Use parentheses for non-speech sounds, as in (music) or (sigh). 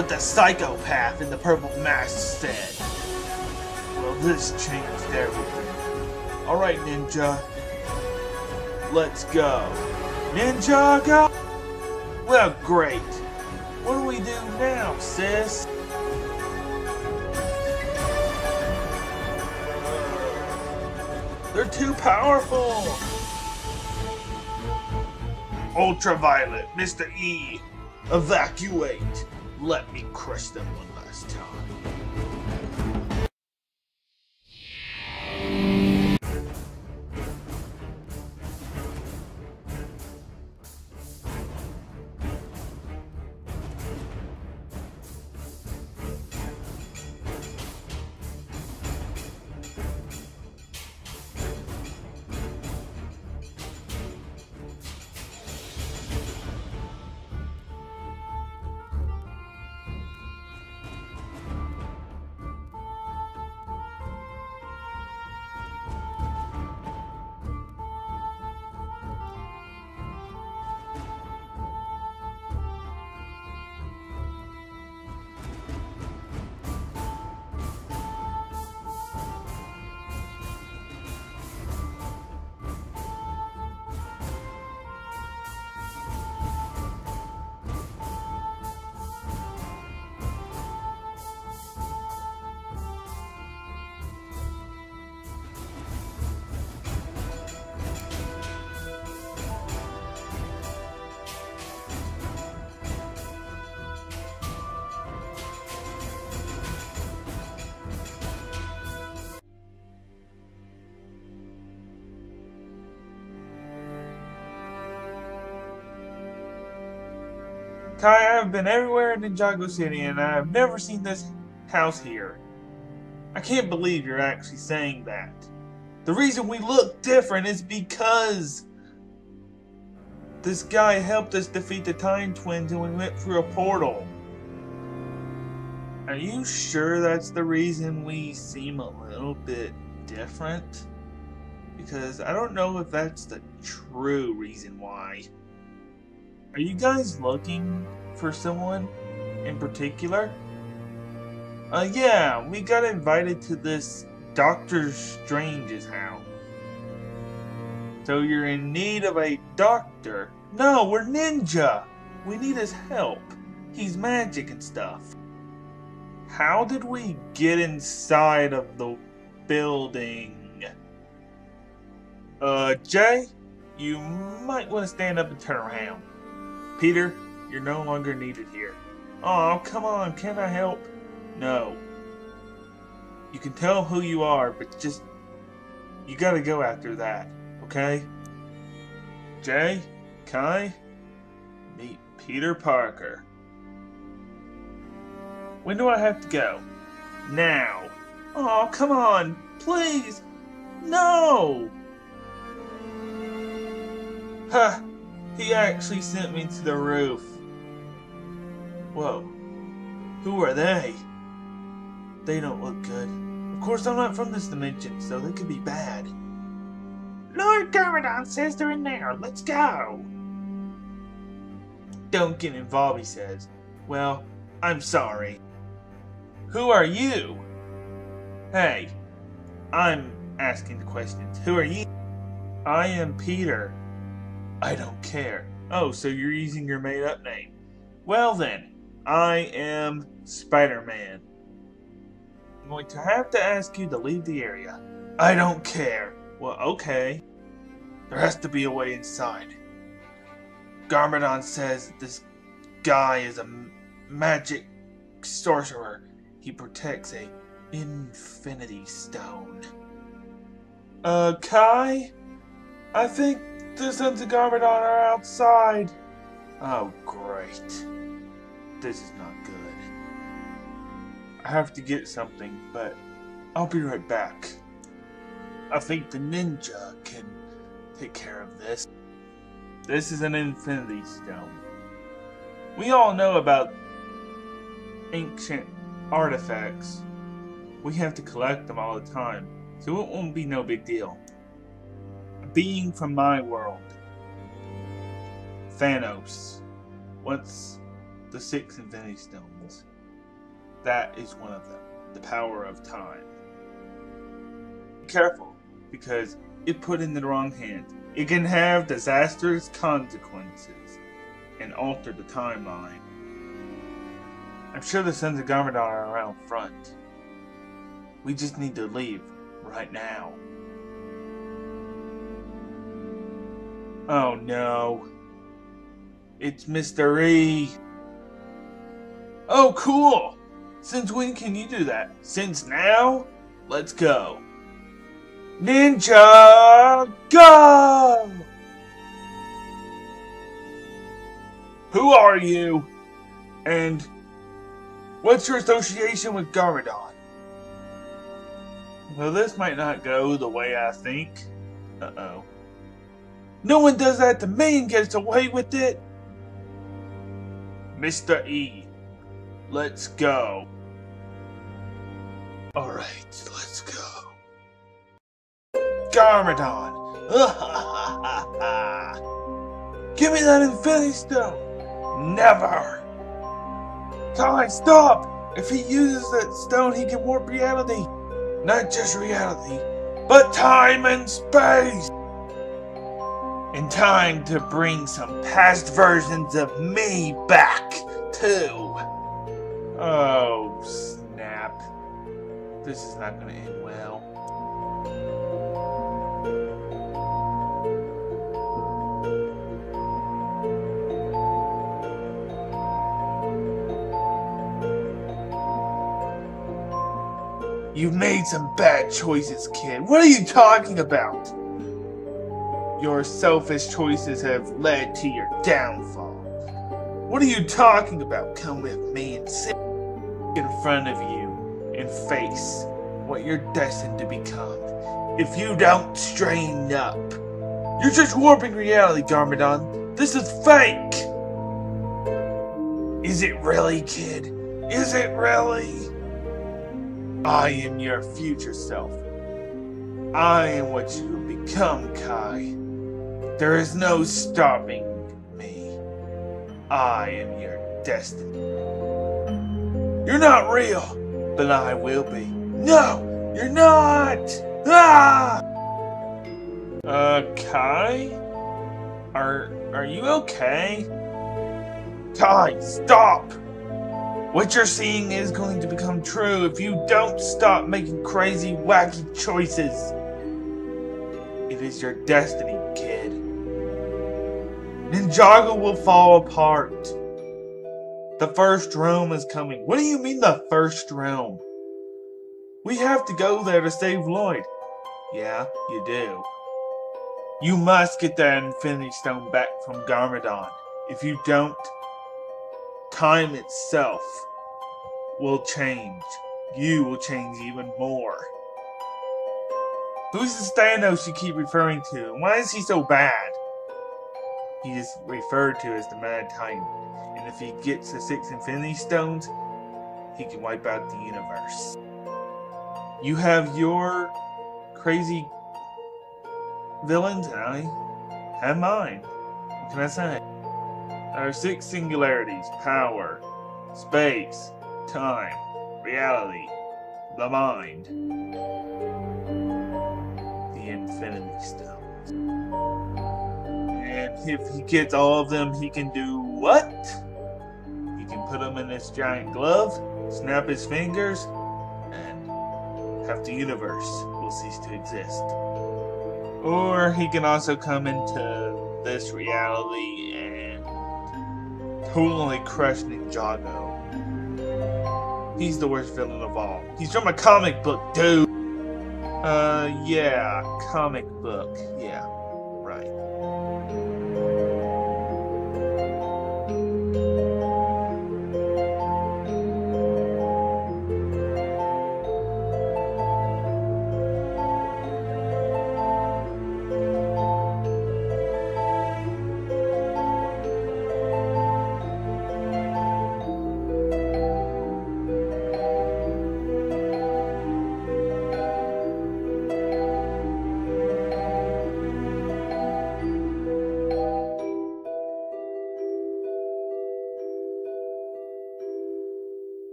what the psychopath in the purple mask said. Well, this changed everything. Alright, Ninja. Let's go. Ninja, go! Well, great. What do we do now, sis? They're too powerful! Ultraviolet, Mr. E, evacuate! Let me crush them one last time. Kai, I've been everywhere in Ninjago City and I've never seen this house here. I can't believe you're actually saying that. The reason we look different is because this guy helped us defeat the Time Twins and we went through a portal. Are you sure that's the reason we seem a little bit different? Because I don't know if that's the true reason why. Are you guys looking for someone in particular? Uh, yeah, we got invited to this Doctor Strange's house. So you're in need of a doctor? No, we're ninja! We need his help. He's magic and stuff. How did we get inside of the building? Uh, Jay, you might want to stand up and turn around. Peter, you're no longer needed here. Oh, come on, can I help? No. You can tell who you are, but just. You gotta go after that, okay? Jay, Kai, meet Peter Parker. When do I have to go? Now. Oh, come on, please. No! Huh. He actually sent me to the roof. Whoa. Who are they? They don't look good. Of course, I'm not from this dimension, so they could be bad. Lord Garmadon says they're in there. Let's go. Don't get involved, he says. Well, I'm sorry. Who are you? Hey, I'm asking the questions. Who are you? I am Peter. I don't care. Oh, so you're using your made up name. Well then, I am Spider Man. I'm going to have to ask you to leave the area. I don't care. Well, okay. There has to be a way inside. Garmadon says this guy is a magic sorcerer. He protects a infinity stone. Uh, Kai? I think the Sons of Garmadon are outside. Oh, great. This is not good. I have to get something, but I'll be right back. I think the ninja can take care of this. This is an infinity stone. We all know about ancient artifacts. We have to collect them all the time, so it won't be no big deal. Being from my world. Thanos. What's the six infinity stones? That is one of them. The power of time. Be careful, because if put in the wrong hands, it can have disastrous consequences and alter the timeline. I'm sure the Sons of Garmadon are around front. We just need to leave right now. Oh no. It's Mr. E. Oh, cool! Since when can you do that? Since now? Let's go. Ninja, go! Who are you? And what's your association with Garmadon? Well, this might not go the way I think. Uh-oh. No one does that to me and gets away with it. Mr. E, let's go. Alright, let's go. Garmadon! (laughs) Give me that Infinity Stone! Never! Kai, stop! If he uses that stone, he can warp reality. Not just reality, but time and space! In time to bring some past versions of me back, too. Oh, snap. This is not going to end well. You've made some bad choices, kid. What are you talking about? Your selfish choices have led to your downfall. What are you talking about? Come with me and sit in front of you and face what you're destined to become. If you don't straighten up, you're just warping reality, Garmadon. This is fake! Is it really, kid? Is it really? I am your future self. I am what you become, Kai. There is no stopping me. I am your destiny. You're not real, but I will be. No, you're not! Ah! Uh, Kai? Are, are you okay? Kai, stop! What you're seeing is going to become true if you don't stop making crazy, wacky choices. It is your destiny, kid. Ninjago will fall apart. The first realm is coming. What do you mean the first realm? We have to go there to save Lloyd. Yeah, you do. You must get that Infinity Stone back from Garmadon. If you don't, time itself will change. You will change even more. Who's the Thanos you keep referring to? Why is he so bad? He is referred to as the Mad Titan, and if he gets the six Infinity Stones, he can wipe out the universe. You have your crazy villains, and I have mine. What can I say? There are six singularities power, space, time, reality, the mind, if he gets all of them, he can do what? He can put them in this giant glove, snap his fingers, and half the universe will cease to exist. Or he can also come into this reality and totally crush Ninjago. He's the worst villain of all. He's from a comic book, dude. Uh, yeah, comic book. Yeah.